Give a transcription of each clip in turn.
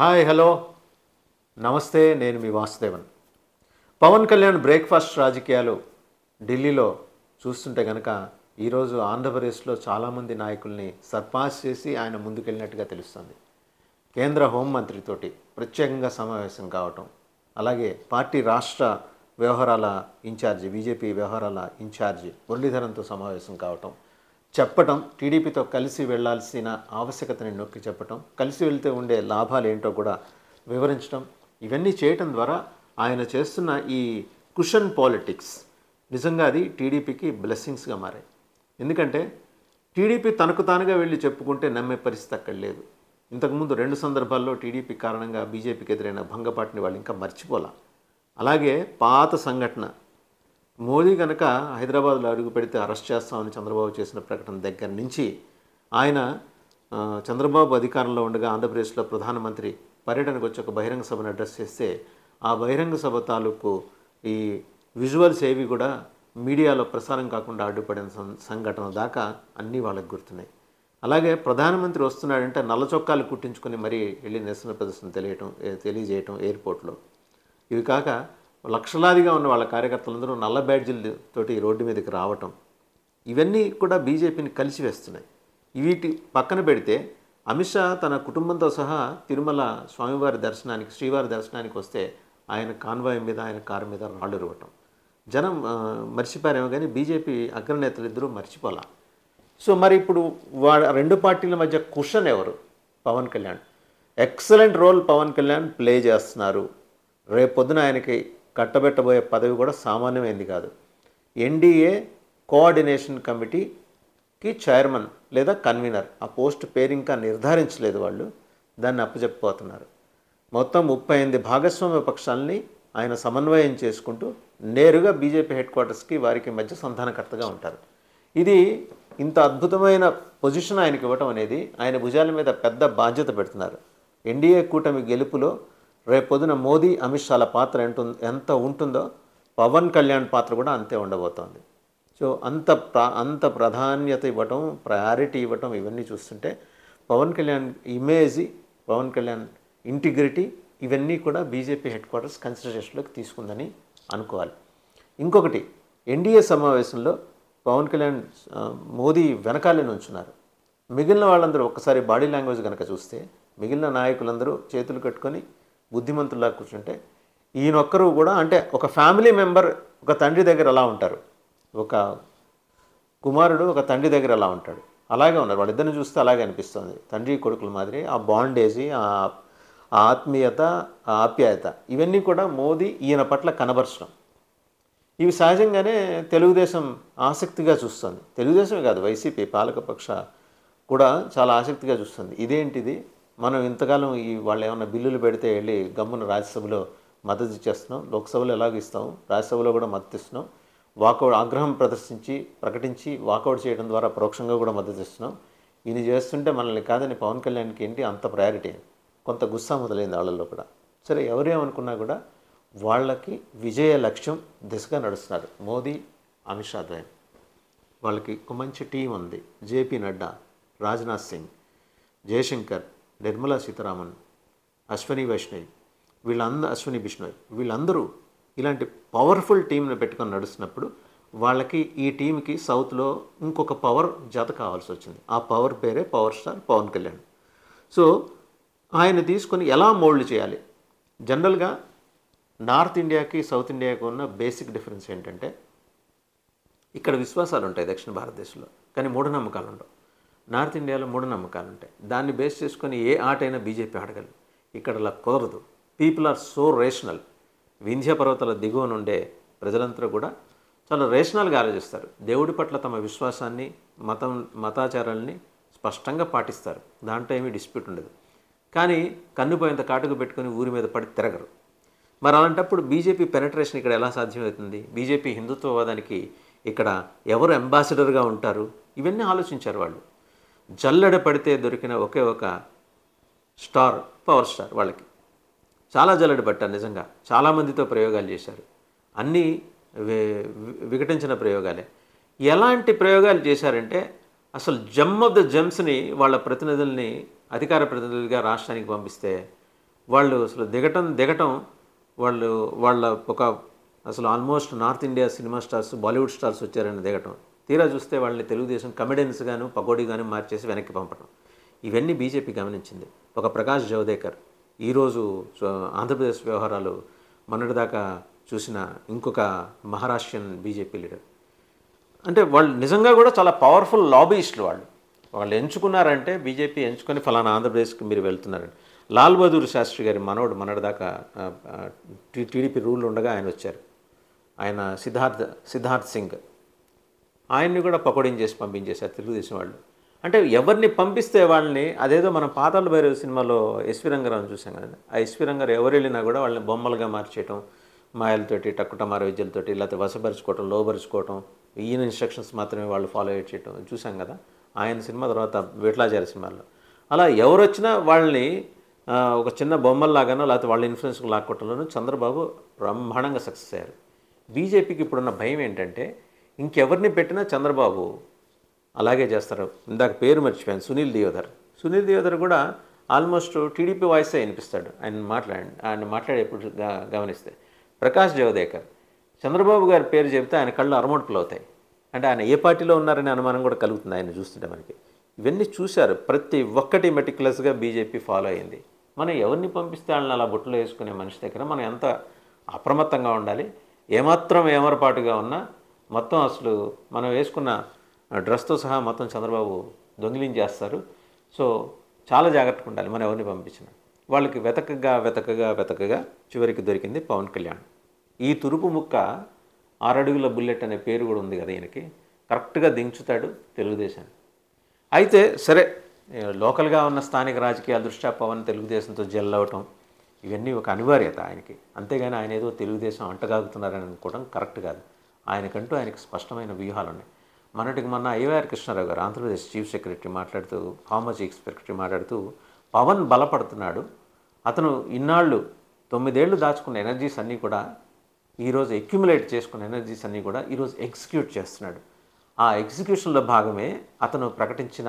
Hi hello. నమస్తే నేను మీ వాసుదేవన్. పవన్ కళ్యాణ్ బ్రేక్ఫాస్ట్ రాజకీయాలు ఢిల్లీలో చూస్తుంటే కనుక ఈరోజు ఆంధ్రప్రదేశ్లో చాలామంది నాయకుల్ని సర్పాస్ చేసి ఆయన ముందుకెళ్ళినట్టుగా తెలుస్తుంది. కేంద్ర హోంమంత్రితోటి ప్రత్యేకంగా సమావేశం కావటం అలాగే పార్టీ రాష్ట్ర వ్యవహారాల ఇన్ఛార్జి బీజేపీ వ్యవహారాల ఇన్ఛార్జి మురళీధరన్తో సమావేశం కావటం చెప్పటం టీడీపీతో కలిసి వెళ్ళాల్సిన ఆవశ్యకతని నొక్కి చెప్పటం కలిసి వెళ్తే ఉండే లాభాలు ఏంటో కూడా వివరించడం ఇవన్నీ చేయటం ద్వారా ఆయన చేస్తున్న ఈ కుషన్ పాలిటిక్స్ నిజంగా అది టీడీపీకి బ్లెస్సింగ్స్గా మారాయి. ఎందుకంటే టీడీపీ తనకు తానుగా వెళ్ళి చెప్పుకుంటే నమ్మే పరిస్థితి అక్కడ లేదు. ఇంతకుముందు రెండు సందర్భాల్లో టీడీపీ కారణంగా బీజేపీకి ఎదురైన భంగపాటిని వాళ్ళు ఇంకా మర్చిపోలా. అలాగే పాత సంఘటన మోదీ కనుక హైదరాబాద్లో అడుగు పెడితే అరెస్ట్ చేస్తామని చంద్రబాబు చేసిన ప్రకటన దగ్గర నుంచి ఆయన చంద్రబాబు అధికారంలో ఉండగా ఆంధ్రప్రదేశ్లో ప్రధానమంత్రి పర్యటనకు వచ్చి ఒక బహిరంగ సభను అడ్రస్ చేస్తే ఆ బహిరంగ సభ తాలూకు ఈ విజువల్స్ ఏవి కూడా మీడియాలో ప్రసారం కాకుండా అడ్డుపడిన సం- సంఘటన దాకా అన్నీ వాళ్ళకి గుర్తున్నాయి. అలాగే ప్రధానమంత్రి వస్తున్నాడంటే నల్ల చొక్కాలు కుట్టించుకొని మరీ వెళ్ళి నిరసన ప్రదర్శన తెలియటం తెలియజేయటం ఎయిర్పోర్ట్లో ఇవి కాక లక్షలాదిగా ఉన్న వాళ్ళ కార్యకర్తలందరూ నల్ల బ్యాడ్జీల తోటి రోడ్డు మీదకి రావటం ఇవన్నీ కూడా బీజేపీని కలిసివేస్తున్నాయి వీటి పక్కన పెడితే అమిత్ షా తన కుటుంబంతో సహా తిరుమల స్వామివారి దర్శనానికి శ్రీవారి దర్శనానికి వస్తే ఆయన కాన్వాయ్ మీద ఆయన కారు మీద రాళ్ళు ఇవ్వటం జనం మర్చిపోయారేమో కానీ బీజేపీ అగ్రనేతలు ఇద్దరూ మర్చిపోలా. సో మరి ఇప్పుడు వా రెండు పార్టీల మధ్య కుషన్ ఎవరు? Pawan Kalyan. Excellent role Pawan Kalyan play చేస్తున్నారు. రేపొద్దున ఆయనకి కట్టబెట్టబోయే పదవి కూడా సామాన్యమైంది కాదు. ఎన్డీఏ కోఆర్డినేషన్ కమిటీకి చైర్మన్ లేదా కన్వీనర్. ఆ పోస్ట్ పేరు ఇంకా నిర్ధారించలేదు వాళ్ళు. దాన్ని అప్పచెప్పిపోతున్నారు మొత్తం ముప్పై ఎనిమిది భాగస్వామ్య పక్షాలని ఆయన సమన్వయం చేసుకుంటూ నేరుగా బీజేపీ హెడ్ క్వార్టర్స్కి వారికి మధ్య సంధానకర్తగా ఉంటారు. ఇది ఇంత అద్భుతమైన పొజిషన్ ఆయనకి ఇవ్వటం అనేది ఆయన భుజాల మీద పెద్ద బాధ్యత పెడుతున్నారు. ఎన్డీఏ కూటమి గెలుపులో రేపొద్దున మోదీ అమిత్ షాల పాత్ర ఎంత ఎంత ఉంటుందో పవన్ కళ్యాణ్ పాత్ర కూడా అంతే ఉండబోతోంది. సో అంత ప్రా అంత ప్రాధాన్యత ఇవ్వటం ప్రయారిటీ ఇవ్వటం ఇవన్నీ చూస్తుంటే పవన్ కళ్యాణ్ ఇమేజ్ పవన్ కళ్యాణ్ ఇంటిగ్రిటీ ఇవన్నీ కూడా బీజేపీ హెడ్ క్వార్టర్స్ కన్సిడరేషన్లోకి తీసుకుందని అనుకోవాలి. ఇంకొకటి ఎన్డీఏ సమావేశంలో పవన్ కళ్యాణ్ మోదీ వెనకాలే నుంచున్నారు. మిగిలిన వాళ్ళందరూ ఒక్కసారి బాడీ లాంగ్వేజ్ కనుక చూస్తే మిగిలిన నాయకులందరూ చేతులు కట్టుకొని బుద్ధిమంతుల్లా కూర్చుంటే ఈయనొక్కరు కూడా అంటే ఒక ఫ్యామిలీ మెంబర్ ఒక తండ్రి దగ్గర ఎలా ఉంటారు. ఒక కుమారుడు ఒక తండ్రి దగ్గర ఎలా ఉంటాడు. అలాగే ఉన్నారు. వాళ్ళిద్దరిని చూస్తే అలాగే అనిపిస్తుంది. తండ్రి కొడుకుల మాదిరి ఆ బాండేజీ ఆ ఆ ఆత్మీయత ఆ ఆప్యాయత ఇవన్నీ కూడా మోదీ ఈయన పట్ల కనబరచడం. ఇవి సహజంగానే తెలుగుదేశం ఆసక్తిగా చూస్తుంది. తెలుగుదేశమే కాదు వైసీపీ పాలకపక్ష కూడా చాలా ఆసక్తిగా చూస్తుంది. ఇదేంటిది? మనం ఇంతకాలం ఈ వాళ్ళు ఏమైనా బిల్లులు పెడితే వెళ్ళి గమ్మున రాజ్యసభలో మద్దతు ఇచ్చేస్తున్నాం. లోక్సభలో ఎలాగ ఇస్తాం. రాజ్యసభలో కూడా మద్దతు ఇస్తున్నాం. వాకౌట్ ఆగ్రహం ప్రదర్శించి ప్రకటించి వాకౌట్ చేయడం ద్వారా పరోక్షంగా కూడా మద్దతు ఇస్తున్నాం. ఈయన చేస్తుంటే మనల్ని కాదని పవన్ కళ్యాణ్కి ఏంటి? అంత ప్రయారిటీ. కొంత గుస్సా మొదలైంది వాళ్ళల్లో కూడా. సరే ఎవరేమనుకున్నా కూడా వాళ్ళకి విజయ లక్ష్యం దిశగా నడుస్తున్నారు. మోదీ అమిత్ షా ద్వయం వాళ్ళకి ఒక మంచి టీం ఉంది. జేపీ నడ్డా రాజ్నాథ్ సింగ్ జయశంకర్. నిర్మలా సీతారామన్ అశ్వని వైష్ణవి వీళ్ళంద అశ్విని బిష్ణోయ్ వీళ్ళందరూ ఇలాంటి పవర్ఫుల్ టీంని పెట్టుకొని నడుస్తున్నప్పుడు వాళ్ళకి ఈ టీంకి సౌత్లో ఇంకొక పవర్ జత కావాల్సి వచ్చింది. ఆ పవర్ పేరే power star Pawan Kalyan. So ఆయన తీసుకొని ఎలా మోల్డ్ చేయాలి? జనరల్గా నార్త్ ఇండియాకి సౌత్ ఇండియాకి ఉన్న బేసిక్ డిఫరెన్స్ ఏంటంటే ఇక్కడ విశ్వాసాలు ఉంటాయి దక్షిణ భారతదేశంలో కానీ మూఢనమ్మకాలు ఉండవు నార్త్ ఇండియాలో మూఢనమ్మకాలు ఉంటాయి దాన్ని బేస్ చేసుకొని ఏ ఆట అయినా బీజేపీ ఆడగలదు. ఇక్కడ అలా కుదరదు. People are so rational. Vindhya పర్వతాల దిగువన ఉండే ప్రజలందరూ కూడా చాలా రేషనల్గా ఆలోచిస్తారు. దేవుడి పట్ల తమ విశ్వాసాన్ని మతం మతాచారాలని స్పష్టంగా పాటిస్తారు. దాంట్లో ఏమీ డిస్ప్యూట్ ఉండదు. కానీ కన్నుపోయేంత కాటుకు పెట్టుకుని ఊరి మీద పడి తిరగరు. మరి అలాంటప్పుడు బీజేపీ పెనట్రేషన్ ఇక్కడ ఎలా సాధ్యమవుతుంది? బీజేపీ హిందుత్వవాదానికి ఇక్కడ ఎవరు అంబాసిడర్గా ఉంటారు? ఇవన్నీ ఆలోచించారు వాళ్ళు. జల్లెడ పడితే దొరికిన ఒకే ఒక స్టార్ పవర్ స్టార్ వాళ్ళకి. చాలా జల్లెడ పట్టారు నిజంగా. చాలామందితో ప్రయోగాలు చేశారు. అన్నీ వికటించిన ప్రయోగాలే. ఎలాంటి ప్రయోగాలు చేశారంటే అసలు జమ్ ఆఫ్ ద జమ్స్ని వాళ్ళ ప్రతినిధుల్ని అధికార ప్రతినిధులుగా రాష్ట్రానికి పంపిస్తే వాళ్ళు అసలు దిగటం దిగటం వాళ్ళు వాళ్ళ ఒక అసలు almost north India cinema stars Bollywood stars వచ్చారని దిగటం. తీరా చూస్తే వాళ్ళని తెలుగుదేశం కమెడియన్స్ గాను పకోడీ గాను మార్చేసి వెనక్కి పంపడం ఇవన్నీ బీజేపీ గమనించింది. ఒక ప్రకాష్ జవదేకర్ ఈరోజు ఆంధ్రప్రదేశ్ వ్యవహారాలు మొన్నటిదాకా చూసిన ఇంకొక మహారాష్ట్రియన్ బీజేపీ లీడర్. అంటే వాళ్ళు నిజంగా కూడా చాలా పవర్ఫుల్ లాబీయిస్టులు వాళ్ళు. వాళ్ళు ఎంచుకున్నారంటే బీజేపీ ఎంచుకొని ఫలానా ఆంధ్రప్రదేశ్కి మీరు వెళ్తున్నారండి లాల్ బహదూర్ శాస్త్రి గారి మనోడు మనటిదాకా టీ- టీడీపీ రూల్ ఉండగా ఆయన వచ్చారు. ఆయన సిద్ధార్థ్ సిద్ధార్థ్ సింగ్. ఆయన్ని కూడా పకోడించేసి చేసి పంపించేశారు తెలుగుదేశం వాళ్ళు. అంటే ఎవరిని పంపిస్తే వాళ్ళని అదేదో మనం పాతాల భైరవ సినిమాలో ఎస్వి రంగారావు చూసాం కదా ఆ ఎస్వి రంగారావు ఎవరు వెళ్ళినా కూడా వాళ్ళని బొమ్మలుగా మార్చేయటం మాయలతోటి టక్కుటమార విద్యలతోటి లేకపోతే వసపరుచుకోవటం లోబరుచుకోవటం ఈయన ఇన్స్ట్రక్షన్స్ మాత్రమే వాళ్ళు ఫాలో చేయటం చూసాం కదా. ఆయన సినిమా తర్వాత విట్లాచార్య సినిమాల్లో. అలా ఎవరు వచ్చినా వాళ్ళని ఒక చిన్న బొమ్మల్లాగానో లేకపోతే వాళ్ళ ఇన్ఫ్లుయెన్స్కి లాక్కోవటంలోనూ చంద్రబాబు బ్రహ్మాండంగా సక్సెస్ అయ్యారు. బీజేపీకి ఇప్పుడున్న భయం ఏంటంటే ఇంకెవరిని పెట్టినా చంద్రబాబు అలాగే చేస్తారు. ఇందాక పేరు మర్చిపోయాను సునీల్ దియోధర్ సునీల్ దియోధర్ కూడా ఆల్మోస్ట్ టీడీపీ వాయిసే వినిపిస్తాడు. ఆయన మాట్లాడి ఆయన మాట్లాడేప్పుడు గమనిస్తే. ప్రకాష్ జవదేకర్ చంద్రబాబు గారి పేరు చెబితే ఆయన కళ్ళు అరమోడ్పులు అవుతాయి. అంటే ఆయన ఏ పార్టీలో ఉన్నారనే అనుమానం కూడా కలుగుతుంది ఆయన చూస్తుంటే మనకి. ఇవన్నీ చూశారు. ప్రతి ఒక్కటి మెటిక్యులస్గా బీజేపీ ఫాలో అయింది. మనం ఎవరిని పంపిస్తే వాళ్ళని అలా బుట్టలో వేసుకునే మనిషి దగ్గర మనం ఎంత అప్రమత్తంగా ఉండాలి? ఏమాత్రం ఏమరపాటుగా ఉన్నా మొత్తం అసలు మనం వేసుకున్న డ్రెస్తో సహా మొత్తం చంద్రబాబు దొంగిలించేస్తారు సో చాలా జాగ్రత్తగా ఉండాలి. మనం ఎవరిని పంపించినా. వాళ్ళకి వెతకగా వెతకగా వెతకగా చివరికి దొరికింది పవన్ కళ్యాణ్. ఈ తురుపు ముక్క ఆరడుగుల బుల్లెట్ అనే పేరు కూడా ఉంది కదా ఈయనకి. కరెక్ట్గా దించుతాడు తెలుగుదేశాన్ని. అయితే సరే లోకల్గా ఉన్న స్థానిక రాజకీయాల దృష్ట్యా పవన్ తెలుగుదేశంతో జెల్ అవటం ఇవన్నీ ఒక అనివార్యత ఆయనకి. అంతేగాని ఆయన ఏదో తెలుగుదేశం అంటగాగుతున్నారని అనుకోవడం కరెక్ట్ కాదు. ఆయనకంటూ ఆయనకు స్పష్టమైన వ్యూహాలు ఉన్నాయి మొన్నటికి మొన్న IYR Krishna Rao garu Andhra Pradesh chief secretary మాట్లాడుతూ ఫార్మర్ చీఫ్ సెక్రటరీ మాట్లాడుతూ పవన్ బలపడుతున్నాడు. అతను ఇన్నాళ్ళు తొమ్మిదేళ్ళు దాచుకున్న ఎనర్జీస్ అన్నీ కూడా ఈరోజు అక్యుములేట్ చేసుకున్న ఎనర్జీస్ అన్నీ కూడా ఈరోజు ఎగ్జిక్యూట్ చేస్తున్నాడు. ఆ ఎగ్జిక్యూషన్లో భాగమే అతను ప్రకటించిన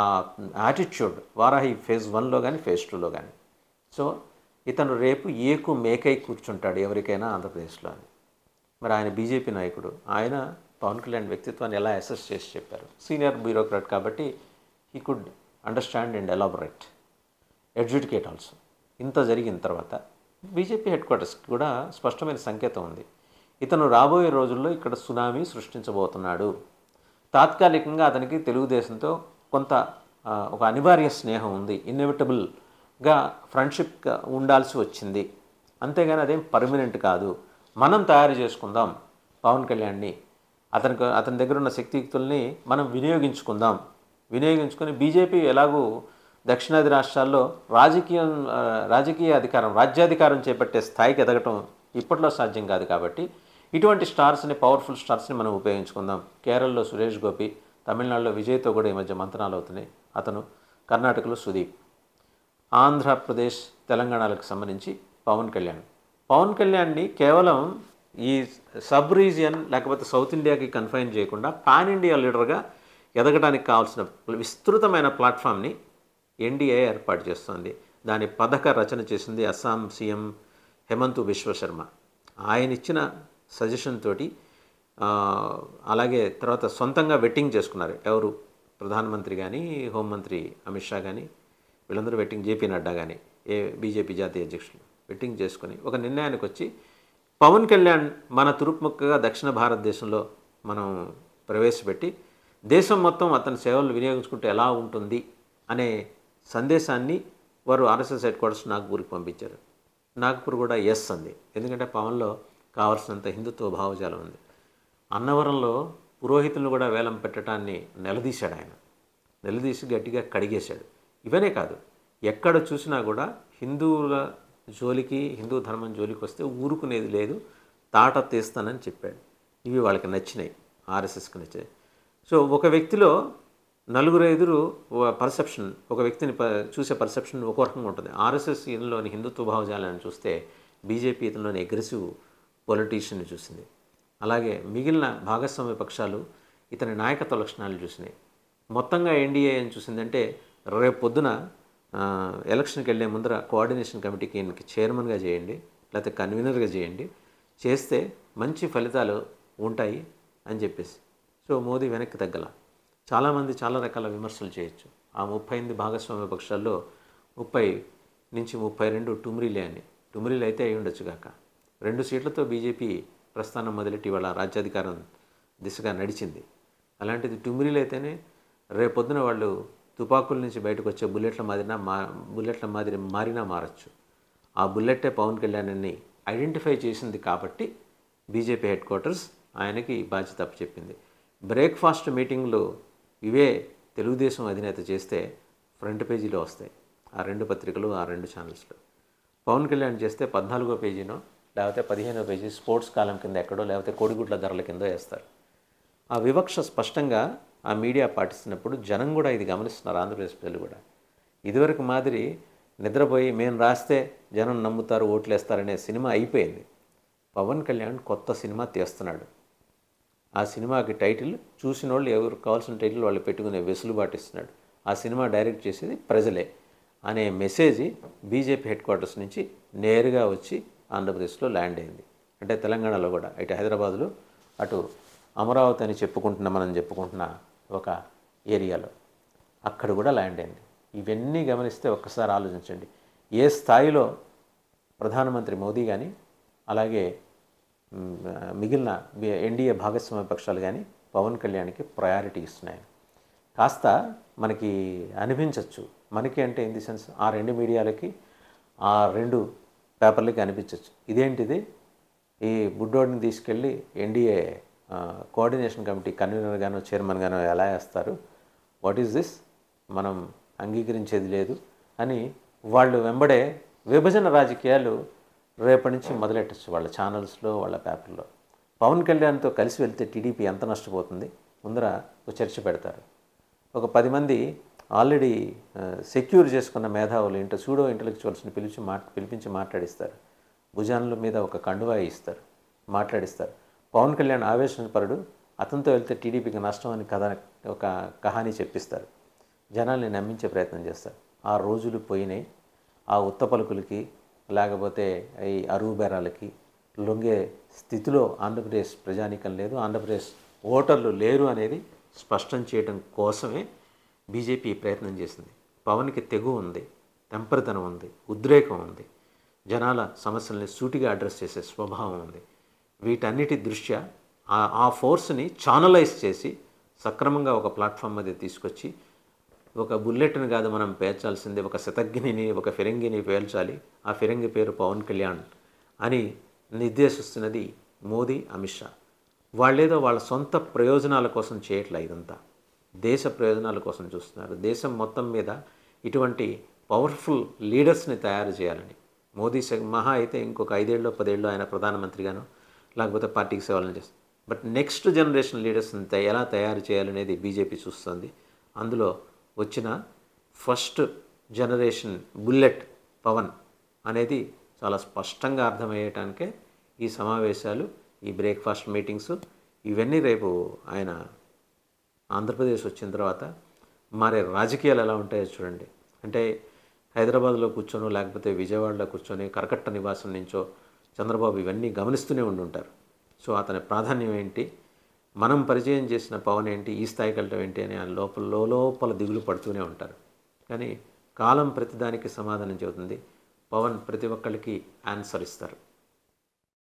ఆ యాటిట్యూడ్ వారాహి ఫేజ్ వన్లో కానీ ఫేజ్ టూలో కానీ సో ఇతను రేపు ఏకు మేకై కూర్చుంటాడు ఎవరికైనా ఆంధ్రప్రదేశ్లో అని. మరి ఆయన బీజేపీ నాయకుడు. ఆయన పవన్ కళ్యాణ్ వ్యక్తిత్వాన్ని ఎలా అసెస్ చేసి చెప్పారు? సీనియర్ బ్యూరోక్రాట్ కాబట్టి he could understand and elaborate educate also ఇంత జరిగిన తర్వాత బీజేపీ హెడ్ క్వార్టర్స్కి కూడా స్పష్టమైన సంకేతం ఉంది. ఇతను రాబోయే రోజుల్లో ఇక్కడ సునామీ సృష్టించబోతున్నాడు. తాత్కాలికంగా అతనికి తెలుగుదేశంతో కొంత ఒక అనివార్య స్నేహం ఉంది. ఇన్ఎవిటబుల్గా ఫ్రెండ్షిప్ ఉండాల్సి వచ్చింది. అంతేగాని అదేం పర్మనెంట్ కాదు. మనం తయారు చేసుకుందాం పవన్ కళ్యాణ్ని. అతనికి అతని దగ్గర ఉన్న శక్తియుక్తుల్ని మనం వినియోగించుకుందాం. వినియోగించుకొని బీజేపీ ఎలాగూ దక్షిణాది రాష్ట్రాల్లో రాజకీయం రాజకీయ అధికారం రాజ్యాధికారం చేపట్టే స్థాయికి ఎదగటం ఇప్పట్లో సాధ్యం కాదు కాబట్టి ఇటువంటి స్టార్స్ని పవర్ఫుల్ స్టార్స్ని మనం ఉపయోగించుకుందాం. కేరళలో సురేష్ గోపి తమిళనాడులో విజయ్తో కూడా ఈ మధ్య మంతనాలు అవుతున్నాయి. అతను కర్ణాటకలో సుదీప్. ఆంధ్రప్రదేశ్ తెలంగాణలకు సంబంధించి పవన్ కళ్యాణ్. పవన్ కళ్యాణ్ని కేవలం ఈ సబ్ రీజియన్ లేకపోతే సౌత్ ఇండియాకి కన్ఫైన్ చేయకుండా పాన్ ఇండియా లీడర్గా ఎదగడానికి కావాల్సిన విస్తృతమైన ప్లాట్ఫామ్ని ఎన్డీఏ ఏర్పాటు చేస్తోంది. దాని పథక రచన చేసింది అస్సాం సీఎం హేమంత్ విశ్వశర్మ ఆయన ఇచ్చిన సజెషన్ తోటి అలాగే తర్వాత సొంతంగా వెట్టింగ్ చేసుకున్నారు. ఎవరు? ప్రధానమంత్రి కానీ హోంమంత్రి అమిత్ షా కానీ వీళ్ళందరూ వెట్టింగ్ జేపీ నడ్డా కానీ ఏ బీజేపీ జాతీయ అధ్యక్షులు. వెట్టింగ్ చేసుకొని ఒక నిర్ణయానికి వచ్చి పవన్ కళ్యాణ్ మన తురుపుముక్కగా దక్షిణ భారతదేశంలో మనం ప్రవేశపెట్టి దేశం మొత్తం అతని సేవలు వినియోగించుకుంటే ఎలా ఉంటుంది అనే సందేశాన్ని వారు ఆర్ఎస్ఎస్ హెడ్ క్వార్టర్స్ నాగ్పూర్కి పంపించారు. నాగ్పూర్ కూడా ఎస్ అంది. ఎందుకంటే పవన్లో కావాల్సినంత హిందుత్వ భావజాలం ఉంది. అన్నవరంలో పురోహితులను కూడా వేలం పెట్టడాన్ని నిలదీశాడు ఆయన. నిలదీసి గట్టిగా కడిగేశాడు. ఇవనే కాదు ఎక్కడ చూసినా కూడా హిందువుల జోలికి హిందూ ధర్మం జోలికి వస్తే ఊరుకునేది లేదు తాట తీస్తానని చెప్పాడు. ఇవి వాళ్ళకి నచ్చినాయి ఆర్ఎస్ఎస్కి నచ్చాయి సో ఒక వ్యక్తిలో నలుగురు ఎదురు పర్సెప్షన్ ఒక వ్యక్తిని ప- చూసే పర్సెప్షన్ ఒక రకంగా ఉంటుంది. ఆర్ఎస్ఎస్ ఇతనిలోని హిందుత్వ భావజాలను చూస్తే బీజేపీ ఇతనిలోని అగ్రెసివ్ పొలిటీషియన్ని చూసింది. అలాగే మిగిలిన భాగస్వామ్య పక్షాలు ఇతని నాయకత్వ లక్షణాలు చూసినాయి. మొత్తంగా ఎన్డీఏ ఏం చూసిందంటే రేపు పొద్దున ఎలక్షన్కి వెళ్ళే ముందర కోఆర్డినేషన్ కమిటీకి ఈయనకి చైర్మన్గా చేయండి లేకపోతే కన్వీనర్గా చేయండి. చేస్తే మంచి ఫలితాలు ఉంటాయి అని చెప్పేసి. సో మోదీ వెనక్కి తగ్గల. చాలామంది చాలా రకాల విమర్శలు చేయొచ్చు. ఆ ముప్పై ఎనిమిది భాగస్వామ్య పక్షాల్లో ముప్పై నుంచి ముప్పై రెండు టుమ్రీలే అని. టుమ్రీలు అయితే అయి ఉండొచ్చు కాక. రెండు సీట్లతో బీజేపీ ప్రస్థానం మొదలెట్టి ఇవాళ రాజ్యాధికారం దిశగా నడిచింది. అలాంటిది టుమ్రీలు అయితేనే రేపొద్దున వాళ్ళు తుపాకుల నుంచి బయటకు వచ్చే బుల్లెట్ల మాదిరిన మా బుల్లెట్ల మాదిరి మారినా మారచ్చు. ఆ బుల్లెట్టే పవన్ కళ్యాణ్ని ఐడెంటిఫై చేసింది కాబట్టి బీజేపీ హెడ్ క్వార్టర్స్ ఆయనకి బాధ్యత చెప్పింది బ్రేక్ఫాస్ట్ మీటింగ్లు ఇవే తెలుగుదేశం అధినేత చేస్తే ఫ్రంట్ పేజీలో వస్తాయి ఆ రెండు పత్రికలు ఆ రెండు ఛానల్స్లో. పవన్ కళ్యాణ్ చేస్తే పద్నాలుగో పేజీనో లేకపోతే పదిహేనో పేజీ స్పోర్ట్స్ కాలం కింద ఎక్కడో లేకపోతే కోడిగుడ్ల ధరల కింద వేస్తారు. ఆ వివక్ష స్పష్టంగా ఆ మీడియా పాటిస్తున్నప్పుడు జనం కూడా ఇది గమనిస్తున్నారు ఆంధ్రప్రదేశ్ ప్రజలు కూడా. ఇదివరకు మాదిరి నిద్రపోయి మేము రాస్తే జనం నమ్ముతారు ఓట్లేస్తారనే సినిమా అయిపోయింది. పవన్ కళ్యాణ్ కొత్త సినిమా తీస్తున్నాడు. ఆ సినిమాకి టైటిల్ చూసిన వాళ్ళు ఎవరు కావాల్సిన టైటిల్ వాళ్ళు పెట్టుకునే వెసులుబాటు ఇస్తున్నాడు. ఆ సినిమా డైరెక్ట్ చేసేది ప్రజలే అనే మెసేజ్ బీజేపీ హెడ్ క్వార్టర్స్ నుంచి నేరుగా వచ్చి ఆంధ్రప్రదేశ్లో ల్యాండ్ అయింది. అంటే తెలంగాణలో కూడా ఇటు హైదరాబాద్లో అటు అమరావతి అని చెప్పుకుంటున్న మనం చెప్పుకుంటున్న ఒక ఏరియాలో. అక్కడ కూడా ల్యాండ్ అయింది. ఇవన్నీ గమనిస్తే ఒక్కసారి ఆలోచించండి. ఏ స్థాయిలో ప్రధానమంత్రి మోదీ కానీ అలాగే మిగిలిన ఎన్డీఏ భాగస్వామ్య పక్షాలు కానీ పవన్ కళ్యాణ్కి ప్రయారిటీ ఇస్తున్నాయి. కాస్త మనకి అనిపించవచ్చు మనకి అంటే ఇన్ ది సెన్స్ ఆ రెండు మీడియాలకి ఆ రెండు పేపర్లకి అనిపించవచ్చు ఇదేంటిది? ఈ బుడ్డోడిని తీసుకెళ్ళి ఎన్డీఏ కోఆర్డినేషన్ కమిటీ కన్వీనర్గానో చైర్మన్గానో ఎలా వేస్తారు? What is this? మనం అంగీకరించేది లేదు అని వాళ్ళు వెంబడే విభజన రాజకీయాలు రేపటి నుంచి మొదలెట్టచ్చు వాళ్ళ ఛానల్స్లో వాళ్ళ పేపర్లో. పవన్ కళ్యాణ్తో కలిసి వెళ్తే టీడీపీ ఎంత నష్టపోతుంది? ముందర ఒక చర్చ పెడతారు. ఒక పది మంది ఆల్రెడీ సెక్యూర్ చేసుకున్న మేధావులు ఇంట సూడో ఇంటలెక్చువల్స్ని పిలిచి మా పిలిపించి మాట్లాడిస్తారు. భుజానుల మీద ఒక కండువా ఇస్తారు మాట్లాడిస్తారు. పవన్ కళ్యాణ్ ఆవేశపరుడు అతనితో వెళ్తే టీడీపీకి నష్టం అని కథ ఒక కహానీ చెప్పిస్తారు. జనాల్ని నమ్మించే ప్రయత్నం చేస్తారు. ఆ రోజులు పోయినాయి. ఆ ఉత్త పలుకులకి లేకపోతే ఈ అరువు బేరాలకి లొంగే స్థితిలో ఆంధ్రప్రదేశ్ ప్రజానీకం లేదు. ఆంధ్రప్రదేశ్ ఓటర్లు లేరు అనేది స్పష్టం చేయడం కోసమే బీజేపీ ప్రయత్నం చేసింది. పవన్కి తెగు ఉంది తెంపరితనం ఉంది ఉద్రేకం ఉంది. జనాల సమస్యల్ని సూటిగా అడ్రస్ చేసే స్వభావం ఉంది. వీటన్నిటి దృష్ట్యా ఆ ఫోర్స్ని ఛానలైజ్ చేసి సక్రమంగా ఒక ప్లాట్ఫామ్ మీద తీసుకొచ్చి ఒక బుల్లెట్ని కాదు మనం పేర్చాల్సింది ఒక శతగ్నిని ఒక ఫిరంగిని పేల్చాలి. ఆ ఫిరంగి పేరు పవన్ కళ్యాణ్ అని నిర్దేశిస్తున్నది మోదీ అమిత్ షా. వాళ్ళేదో వాళ్ళ సొంత ప్రయోజనాల కోసం చేయట్లే ఇదంతా. దేశ ప్రయోజనాల కోసం చూస్తున్నారు. దేశం మొత్తం మీద ఇటువంటి పవర్ఫుల్ లీడర్స్ని తయారు చేయాలని. మోదీ మహా అయితే ఇంకొక ఐదేళ్ళు పదేళ్ళు ఆయన ప్రధానమంత్రిగాను లేకపోతే పార్టీకి సేవలను చేస్తుంది. బట్ నెక్స్ట్ జనరేషన్ లీడర్స్ని త- ఎలా తయారు చేయాలనేది బీజేపీ చూస్తుంది. అందులో వచ్చిన ఫస్ట్ జనరేషన్ బుల్లెట్ పవన్ అనేది చాలా స్పష్టంగా అర్థమయ్యటానికే ఈ సమావేశాలు ఈ బ్రేక్ఫాస్ట్ మీటింగ్స్ ఇవన్నీ రేపు ఆయన ఆంధ్రప్రదేశ్ వచ్చిన తర్వాత మారే రాజకీయాలు ఎలా ఉంటాయో చూడండి. అంటే హైదరాబాద్లో కూర్చొని లేకపోతే విజయవాడలో కూర్చొని కరకట్ట నివాసం నుంచో చంద్రబాబు ఇవన్నీ గమనిస్తూనే ఉండుంటారు. సో అతని ప్రాధాన్యం ఏంటి? మనం పరిచయం చేసిన పవన్ ఏంటి? ఈ స్థాయికి వెళ్ళటం ఏంటి? అని ఆయన లోపల లోపల దిగులు పడుతూనే ఉంటారు. కానీ కాలం ప్రతిదానికి సమాధానం చెబుతుంది. పవన్ ప్రతి ఒక్కరికి ఆన్సర్ ఇస్తారు.